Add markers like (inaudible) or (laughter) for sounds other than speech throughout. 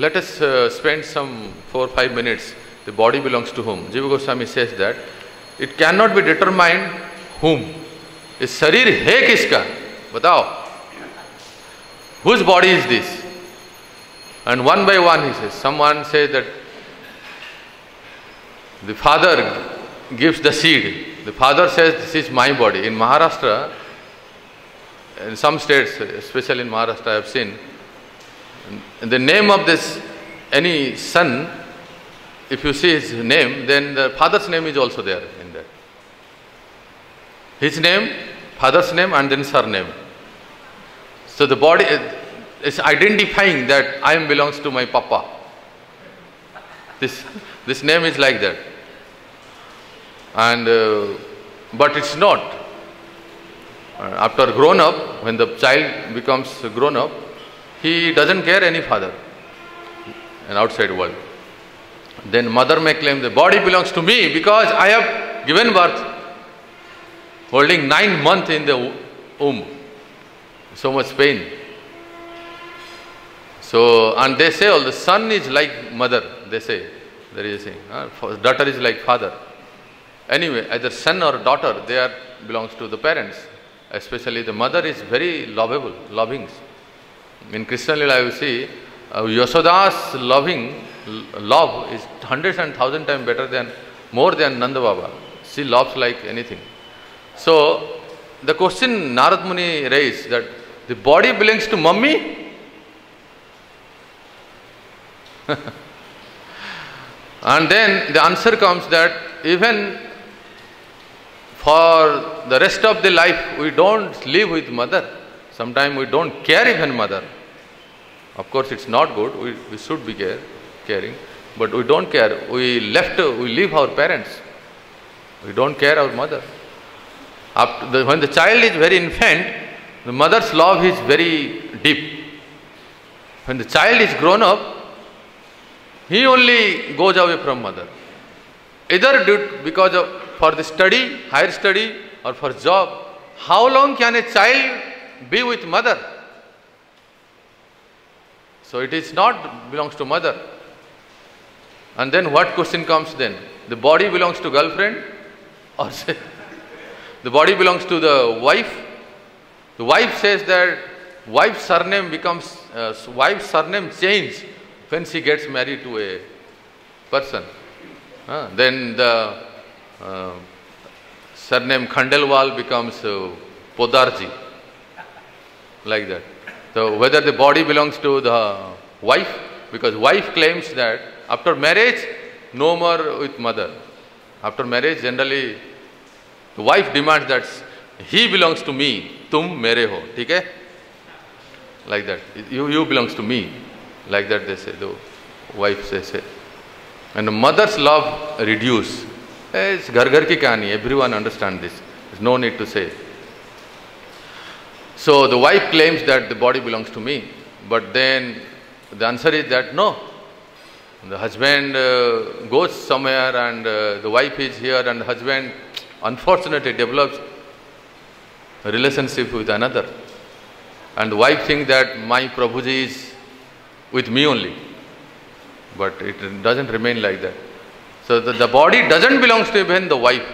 Let us uh, spend some four or five minutes. The body belongs to whom? Jiva Goswami says that it cannot be determined whom. ये शरीर है किसका बताओ whose body is this and one by one he says someone says that the father gives the seed the father says this is my body in maharashtra in some states especially in maharashtra i have seen the name of this any son if you see his name then the father's name is also there in that his name father's name and then surname so the body is identifying that I am belongs to my papa. This, this name is like that. And, uh, but it's not. Uh, after grown up, when the child becomes grown up, he doesn't care any father an outside world. Then mother may claim the body belongs to me because I have given birth, holding nine months in the womb. So much pain. So, and they say, all the son is like mother, they say. There is a saying. Uh, daughter is like father. Anyway, either son or daughter, they are belongs to the parents. Especially the mother is very lovable, loving. In Krishna Lila, you see, uh, loving love is hundreds and thousand times better than, more than Nanda Baba. She loves like anything. So, the question Narad Muni raised that the body belongs to mummy (laughs) and then the answer comes that even for the rest of the life we don't live with mother. Sometimes we don't care even mother. Of course it's not good, we, we should be care, caring, but we don't care. We left, we leave our parents. We don't care our mother. After the, when the child is very infant, the mother's love is very deep. When the child is grown up, he only goes away from mother. Either due because of for the study, higher study, or for job. How long can a child be with mother? So it is not belongs to mother. And then what question comes then? The body belongs to girlfriend or (laughs) the body belongs to the wife. The wife says that wife's surname becomes uh, wife's surname change when she gets married to a person. Uh, then the uh, surname Khandelwal becomes uh, Podarji, like that. So whether the body belongs to the wife, because wife claims that after marriage, no more with mother. After marriage, generally, the wife demands that he belongs to me, tum mere ho, okay? Like that. You, you belongs to me. Like that they say, the wife says it. And the mother's love reduce. Eh, it's ghar ghar ki kahani, everyone understand this. There's no need to say. So the wife claims that the body belongs to me, but then the answer is that no. The husband uh, goes somewhere and uh, the wife is here and the husband unfortunately develops a relationship with another. And the wife thinks that my Prabhuji is with me only. But it doesn't remain like that. So the, the body doesn't belong to even the wife.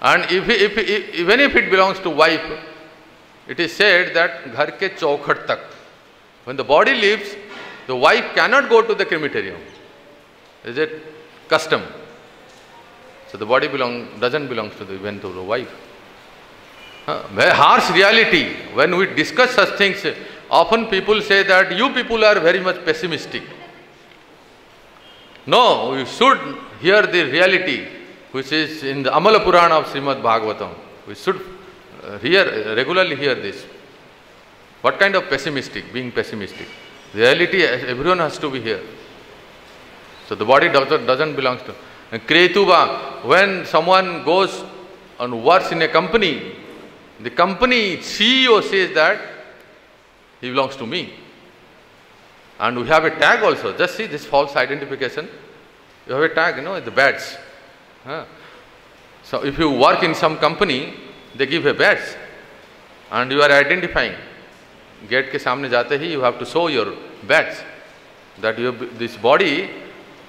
And if, if, if, even if it belongs to wife, it is said that ghar ke chaukhat tak. When the body leaves, the wife cannot go to the crematorium. Is it custom? So the body belong, doesn't belong to the, even to the wife. Uh, harsh reality. When we discuss such things, often people say that you people are very much pessimistic. No, we should hear the reality which is in the Amala Purana of Srimad Bhagavatam. We should hear, regularly hear this. What kind of pessimistic, being pessimistic? Reality, everyone has to be here. So the body doesn't, doesn't belong to. And Kretuba, when someone goes and works in a company, the company CEO says that he belongs to me. And we have a tag also. Just see this false identification. You have a tag, you know, the badge. Huh? So if you work in some company, they give a badge and you are identifying. Gate ke samne jate hi, you have to show your badge that this body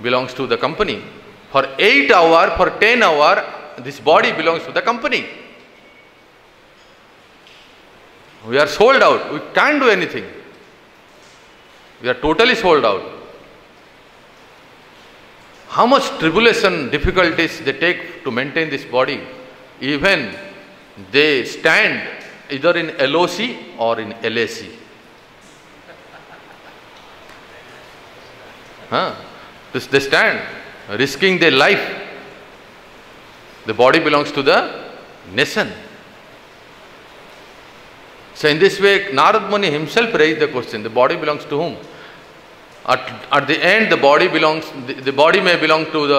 belongs to the company. For 8 hour, for 10 hour, this body belongs to the company. We are sold out. We can't do anything. We are totally sold out. How much tribulation, difficulties they take to maintain this body, even they stand either in LOC or in LAC. Huh? They stand, risking their life. The body belongs to the nation. So in this way, Narad Muni himself raised the question, the body belongs to whom? At, at the end, the body belongs, the, the body may belong to the,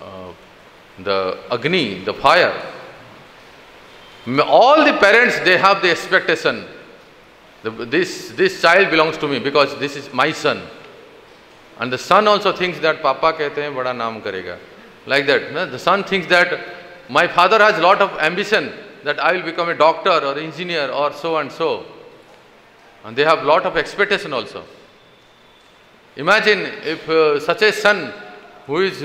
uh, the Agni, the fire. All the parents, they have the expectation, this, this child belongs to me because this is my son. And the son also thinks that Papa kehte hain bada naam karega. Like that. The son thinks that my father has a lot of ambition that I will become a doctor or engineer or so and so. And they have lot of expectation also. Imagine if uh, such a son who is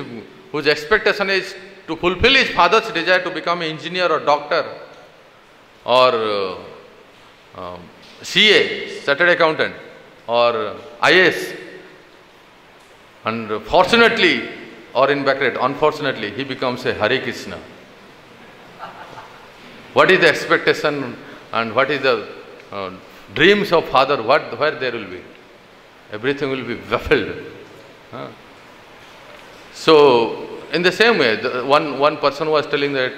whose expectation is to fulfill his father's desire to become an engineer or doctor or CA, Chartered Accountant or IS and fortunately or in bracket unfortunately he becomes a Hare Krishna. What is the expectation and what is the uh, dreams of father, what, where there will be? Everything will be baffled. So, in the same way, one, one person was telling that,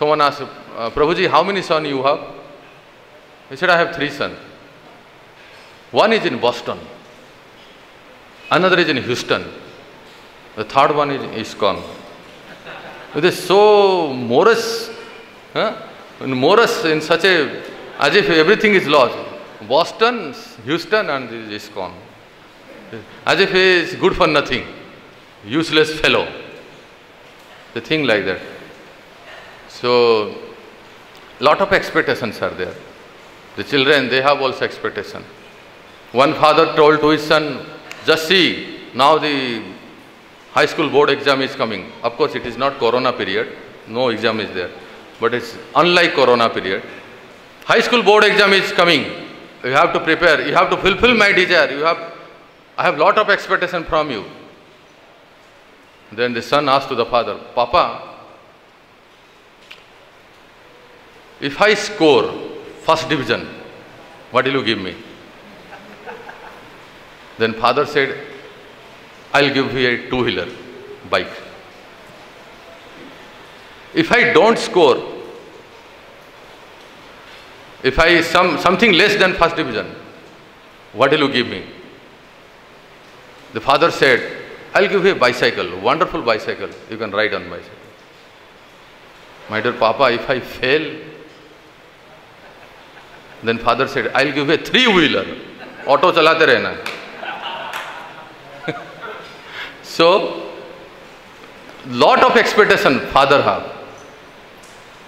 someone asked, uh, Prabhuji, how many sons you have? He said, I have three sons. One is in Boston, another is in Houston, the third one is in ISKCON. It is so morose, huh? in such a, as if everything is lost. Boston, Houston and this ISKCON. As if he is good for nothing, useless fellow. The thing like that. So, lot of expectations are there. The children, they have also expectation. One father told to his son, just see, now the high school board exam is coming. Of course, it is not corona period, no exam is there. But it's unlike corona period. High school board exam is coming. You have to prepare, you have to fulfill my desire. You have, I have lot of expectation from you. Then the son asked to the father, Papa, if I score first division, what will you give me? Then father said, I'll give you a two-wheeler bike. If I don't score, if I some something less than first division, what will you give me? The father said, I'll give you a bicycle, wonderful bicycle. You can ride on bicycle. My dear Papa, if I fail, then father said, I'll give you a three-wheeler. Auto chalate rehna. (laughs) so, lot of expectation father have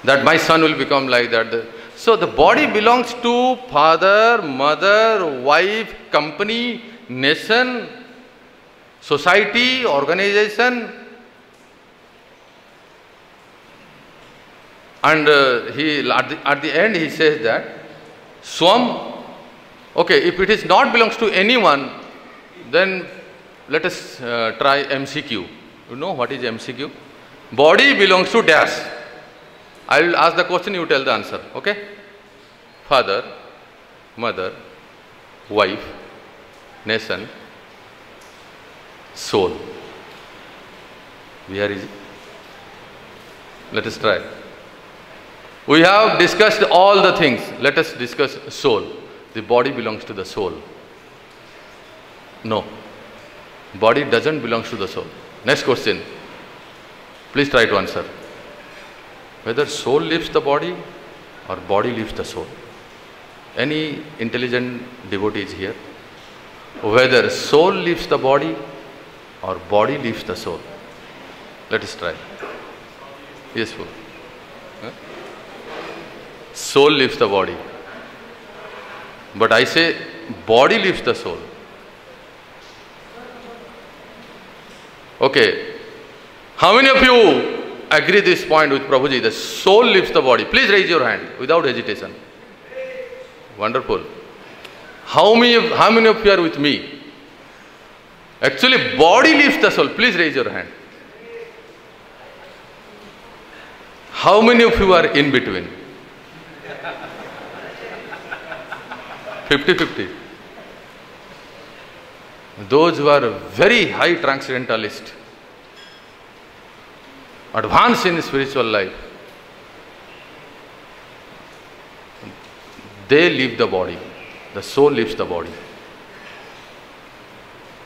that my son will become like that. So the body belongs to father, mother, wife, company, nation, society, organization. And uh, he at the, at the end he says that Swam, okay, if it is not belongs to anyone, then let us uh, try MCQ. You know what is MCQ? Body belongs to dash. I will ask the question, you tell the answer. Okay? Father, mother, wife, nation, soul. Where is it? Let us try. We have discussed all the things. Let us discuss soul. The body belongs to the soul. No. Body doesn't belong to the soul. Next question. Please try to answer. Whether soul leaves the body or body leaves the soul. Any intelligent devotee is here. Whether soul leaves the body or body leaves the soul. Let us try. Yes, fool. Huh? Soul leaves the body. But I say body leaves the soul. Okay. How many of you agree this point with Prabhuji? The soul leaves the body. Please raise your hand without hesitation. Wonderful. How many, of, how many of you are with me? Actually, body leaves the soul. Please raise your hand. How many of you are in between? 50 50. Those who are very high transcendentalist, advanced in spiritual life, they leave the body. The soul leaves the body.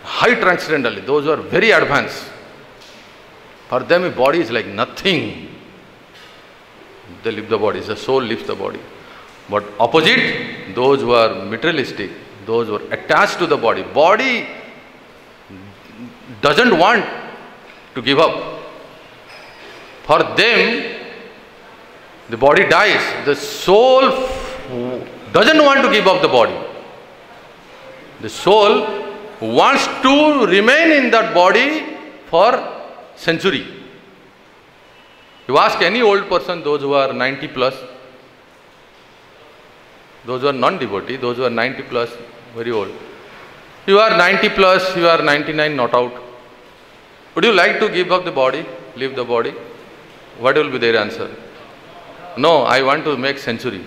High transcendentalist, those who are very advanced, for them a body is like nothing. They leave the body, the soul leaves the body. But opposite, those who are materialistic, those who are attached to the body, body doesn't want to give up. For them, the body dies. The soul doesn't want to give up the body. The soul wants to remain in that body for century. You ask any old person, those who are 90 plus, those who are non-devotee, those who are 90 plus, very old. You are 90 plus, you are 99 not out. Would you like to give up the body, leave the body? What will be their answer? No, I want to make century.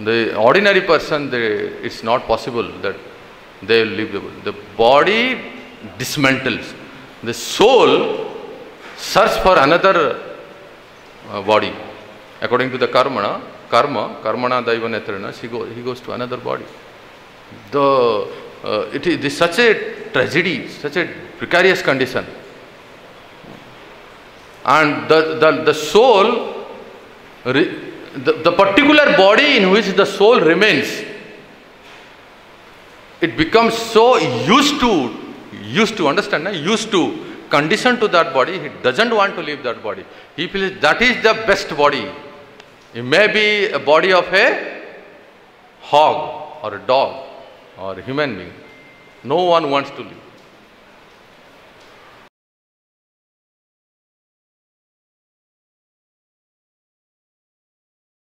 The ordinary person, they, it's not possible that they will leave the body. The body dismantles. The soul search for another uh, body. According to the karma, karma, karmana daiva he, go, he goes to another body. The, uh, it is such a tragedy, such a precarious condition. And the, the, the soul, the, the particular body in which the soul remains, it becomes so used to, used to, understand, na? used to, conditioned to that body, he doesn't want to leave that body. He feels that is the best body. It may be a body of a hog or a dog or a human being. No one wants to leave.